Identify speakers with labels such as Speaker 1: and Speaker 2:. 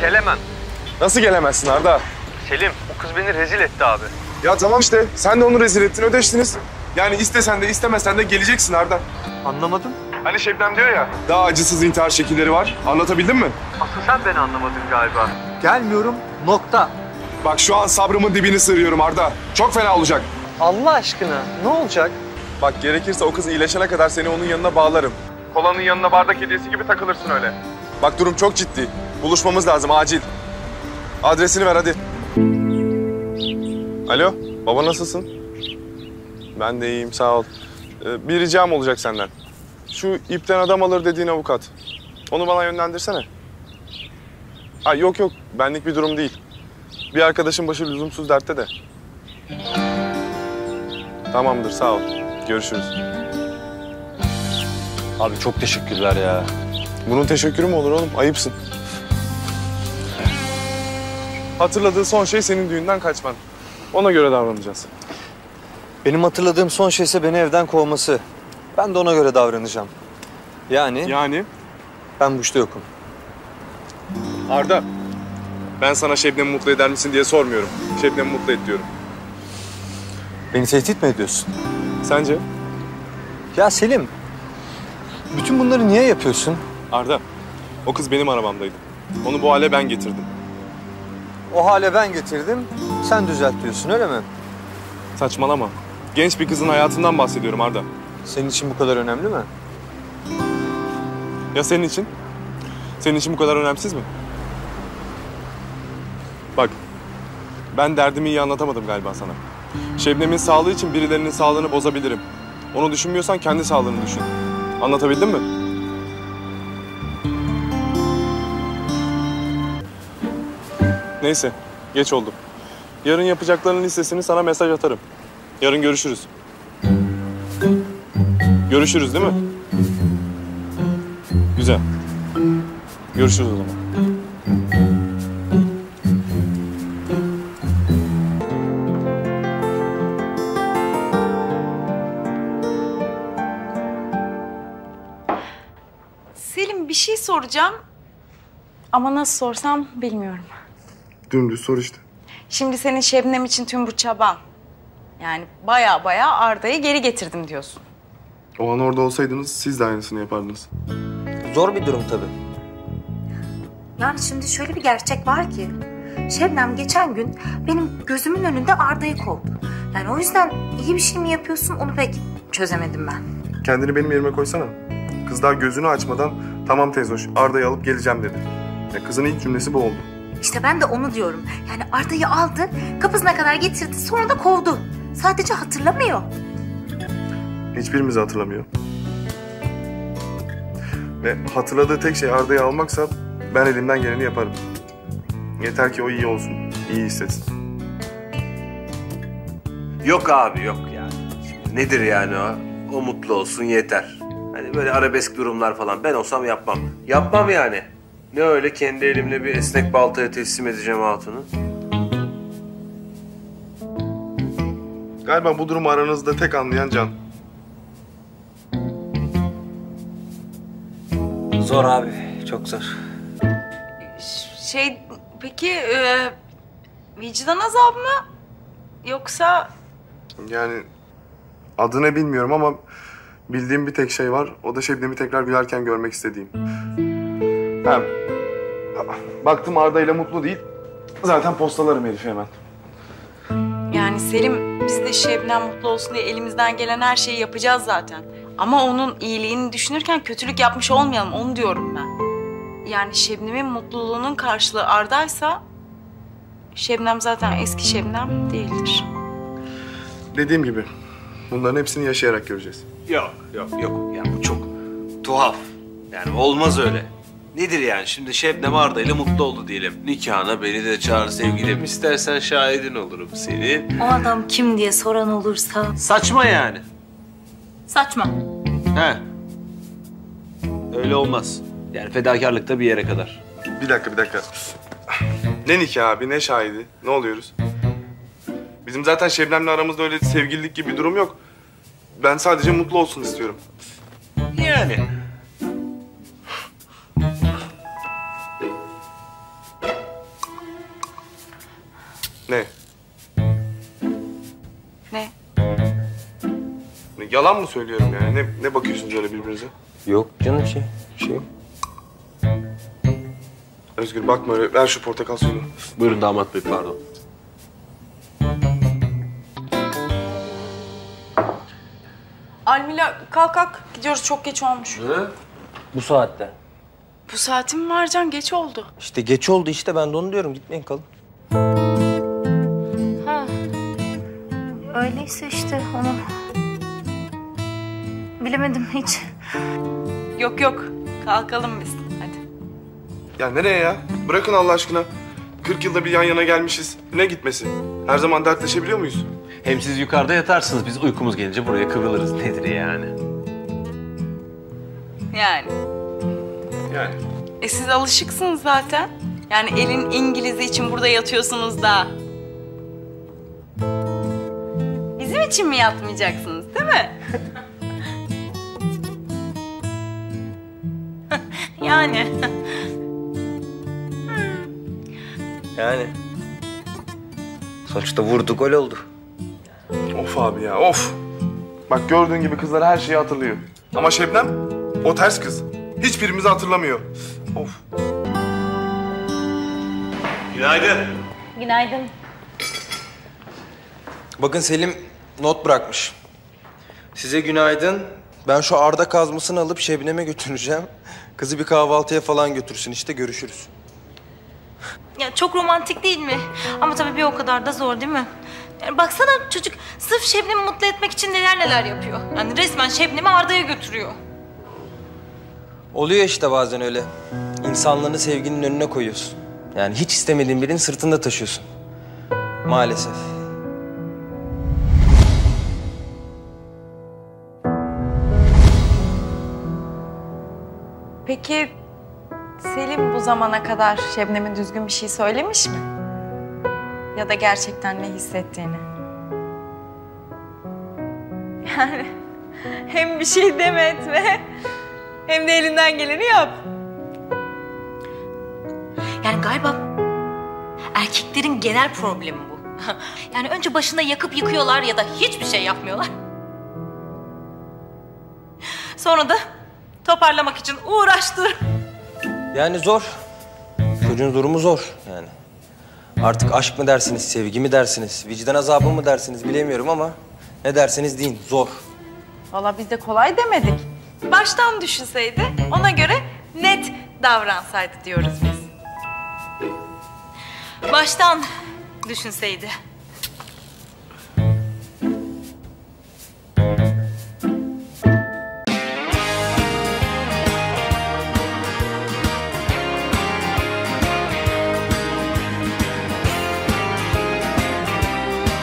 Speaker 1: Gelemem.
Speaker 2: Nasıl gelemezsin Arda?
Speaker 1: Selim o kız beni rezil etti abi.
Speaker 2: Ya tamam işte sen de onu rezil ettin ödeştiniz. Yani istesen de istemesen de geleceksin Arda.
Speaker 1: Anlamadım.
Speaker 2: Hani Şebnem diyor ya daha acısız intihar şekilleri var. Anlatabildim mi?
Speaker 1: Asıl sen beni anlamadın galiba.
Speaker 3: Gelmiyorum. Nokta.
Speaker 2: Bak şu an sabrımın dibini sığırıyorum Arda. Çok fena olacak.
Speaker 3: Allah aşkına ne olacak?
Speaker 2: Bak gerekirse o kız iyileşene kadar seni onun yanına bağlarım. Kolanın yanına bardak hediyesi gibi takılırsın öyle. Bak durum çok ciddi. Buluşmamız lazım acil. Adresini ver hadi. Alo, baba nasılsın? Ben de iyiyim, sağ ol. Ee, bir ricam olacak senden. Şu ipten adam alır dediğin avukat. Onu bana yönlendirsene. Ha yok yok, benlik bir durum değil. Bir arkadaşın başı lüzumsuz dertte de. Tamamdır, sağ ol. Görüşürüz.
Speaker 3: Abi çok teşekkürler ya.
Speaker 2: Bunun teşekkürü mü olur oğlum? Ayıpsın. Hatırladığı son şey senin düğünden kaçman. Ona göre davranacağız.
Speaker 3: Benim hatırladığım son şey ise beni evden kovması. Ben de ona göre davranacağım. Yani
Speaker 2: Yani
Speaker 3: ben bu işte yokum.
Speaker 2: Arda, ben sana Şebnem'i mutlu eder misin diye sormuyorum. Şebnem'i mutlu et diyorum.
Speaker 3: Beni tehdit mi ediyorsun?
Speaker 2: Sence?
Speaker 3: Ya Selim, bütün bunları niye yapıyorsun?
Speaker 2: Arda, o kız benim arabamdaydı. Onu bu hale ben getirdim.
Speaker 3: O hale ben getirdim, sen düzelt diyorsun öyle mi?
Speaker 2: Saçmalama. Genç bir kızın hayatından bahsediyorum Arda.
Speaker 3: Senin için bu kadar önemli mi?
Speaker 2: Ya senin için? Senin için bu kadar önemsiz mi? Bak, ben derdimi iyi anlatamadım galiba sana. Şebnem'in sağlığı için birilerinin sağlığını bozabilirim. Onu düşünmüyorsan kendi sağlığını düşün. Anlatabildim mi? Neyse, geç oldu. Yarın yapacaklarının listesini sana mesaj atarım. Yarın görüşürüz. Görüşürüz değil mi? Güzel. Görüşürüz o zaman.
Speaker 4: Selim bir şey soracağım. Ama nasıl sorsam bilmiyorum.
Speaker 2: Dümdüz sor işte.
Speaker 4: Şimdi senin Şebnem için tüm bu çaban. Yani baya baya Arda'yı geri getirdim diyorsun.
Speaker 2: O an orada olsaydınız siz de aynısını yapardınız.
Speaker 3: Zor bir durum tabii.
Speaker 5: Yani şimdi şöyle bir gerçek var ki Şebnem geçen gün benim gözümün önünde Arda'yı kovdu. Yani o yüzden iyi bir şey mi yapıyorsun onu pek çözemedim ben.
Speaker 2: Kendini benim yerime koysana. Kız daha gözünü açmadan tamam teyzoş Arda'yı alıp geleceğim dedi. Ya kızın ilk cümlesi bu oldu.
Speaker 5: İşte ben de onu diyorum. Yani Arda'yı aldı, kapısına kadar getirdi, sonra da kovdu. Sadece hatırlamıyor.
Speaker 2: Hiçbirimizi hatırlamıyor. Ve hatırladığı tek şey Arda'yı almaksa ben elimden geleni yaparım. Yeter ki o iyi olsun, iyi hissetsin.
Speaker 6: Yok abi yok yani. Şimdi nedir yani o? O mutlu olsun yeter. Hani böyle arabesk durumlar falan ben olsam yapmam. Yapmam yani. Ne öyle kendi elimle bir esnek baltaya teslim edeceğim hatunu.
Speaker 2: Galiba bu durumu aranızda tek anlayan Can.
Speaker 3: Zor abi, çok zor.
Speaker 4: Şey peki e, vicdan azabı mı? Yoksa
Speaker 2: Yani adını bilmiyorum ama bildiğim bir tek şey var. O da Şebnem'i tekrar gülerken görmek istediğim. Ha, baktım Arda ile mutlu değil. Zaten postalarım herifi hemen.
Speaker 4: yani Selim biz de Şebnem mutlu olsun diye elimizden gelen her şeyi yapacağız zaten. Ama onun iyiliğini düşünürken kötülük yapmış olmayalım onu diyorum ben. Yani Şebnem'in mutluluğunun karşılığı Arda'ysa Şebnem zaten eski Şebnem değildir.
Speaker 2: Dediğim gibi bunların hepsini yaşayarak göreceğiz.
Speaker 6: Yok yok yok. Ya bu çok tuhaf. Yani olmaz öyle. Nedir yani şimdi Şebnem Arda ile mutlu oldu diyelim. Nikahına beni de çağır sevgilim. İstersen şahidin olurum senin.
Speaker 5: O adam kim diye soran olursa...
Speaker 6: Saçma yani.
Speaker 5: Saçma.
Speaker 6: He. Öyle olmaz. Yani fedakarlık da bir yere kadar.
Speaker 2: Bir dakika bir dakika. Ne nikah abi ne şahidi ne oluyoruz? Bizim zaten Şebnem'le aramızda öyle sevgililik gibi bir durum yok. Ben sadece mutlu olsun istiyorum.
Speaker 6: Yani.
Speaker 2: Yalan mı söylüyorum yani? Ne, ne bakıyorsunuz öyle birbirinize?
Speaker 3: Yok canım şey. Şey yok.
Speaker 2: Özgür bakma öyle. Ver şu portakal suyunu.
Speaker 6: Buyurun damat bey pardon.
Speaker 4: Almila kalk kalk. Gidiyoruz çok geç olmuş.
Speaker 3: Bu saatte.
Speaker 4: Bu saatim var Can geç oldu.
Speaker 3: İşte geç oldu işte ben de onu diyorum. Gitmeyin kalın.
Speaker 5: Ha. Öyleyse işte onu... Bilemedim hiç.
Speaker 4: Yok yok kalkalım biz hadi.
Speaker 2: Ya nereye ya? Bırakın Allah aşkına. 40 yılda bir yan yana gelmişiz. Ne gitmesi? Her zaman dertleşebiliyor muyuz?
Speaker 6: Hem siz yukarıda yatarsınız biz uykumuz gelince buraya kıvrılırız. Nedir yani?
Speaker 4: Yani.
Speaker 2: Yani.
Speaker 4: E siz alışıksınız zaten. Yani elin İngiliz'i için burada yatıyorsunuz da. Bizim için mi yatmayacaksınız değil mi? yani.
Speaker 3: Yani. Sonuçta vurdu gol oldu.
Speaker 2: Of abi ya of. Bak gördüğün gibi kızlar her şeyi hatırlıyor. Ama Şebnem o ters kız. Hiçbirimizi hatırlamıyor. Of.
Speaker 6: Günaydın.
Speaker 5: Günaydın.
Speaker 3: Bakın Selim not bırakmış. Size günaydın. Ben şu Arda kazmasını alıp Şebnem'e götüreceğim. Kızı bir kahvaltıya falan götürsün işte görüşürüz.
Speaker 5: Ya çok romantik değil mi? Ama tabii bir o kadar da zor değil mi? Yani baksana çocuk sırf Şebnem'i mutlu etmek için neler neler yapıyor. Yani resmen Şebnem'i Arda'ya götürüyor.
Speaker 3: Oluyor işte bazen öyle. İnsanlığını sevginin önüne koyuyorsun. Yani hiç istemediğin birinin sırtında taşıyorsun. Maalesef.
Speaker 4: Peki Selim bu zamana kadar Şebnem'e düzgün bir şey söylemiş mi? Ya da gerçekten ne hissettiğini? Yani hem bir şey deme etme hem de elinden geleni yap.
Speaker 5: Yani galiba erkeklerin genel problemi bu. yani önce başında yakıp yıkıyorlar ya da hiçbir şey yapmıyorlar. Sonra da toparlamak için uğraştır.
Speaker 3: Yani zor. Çocuğun durumu zor yani. Artık aşk mı dersiniz, sevgi mi dersiniz, vicdan azabı mı dersiniz bilemiyorum ama ne derseniz deyin zor.
Speaker 4: Valla biz de kolay demedik. Baştan düşünseydi ona göre net davransaydı diyoruz biz.
Speaker 5: Baştan düşünseydi.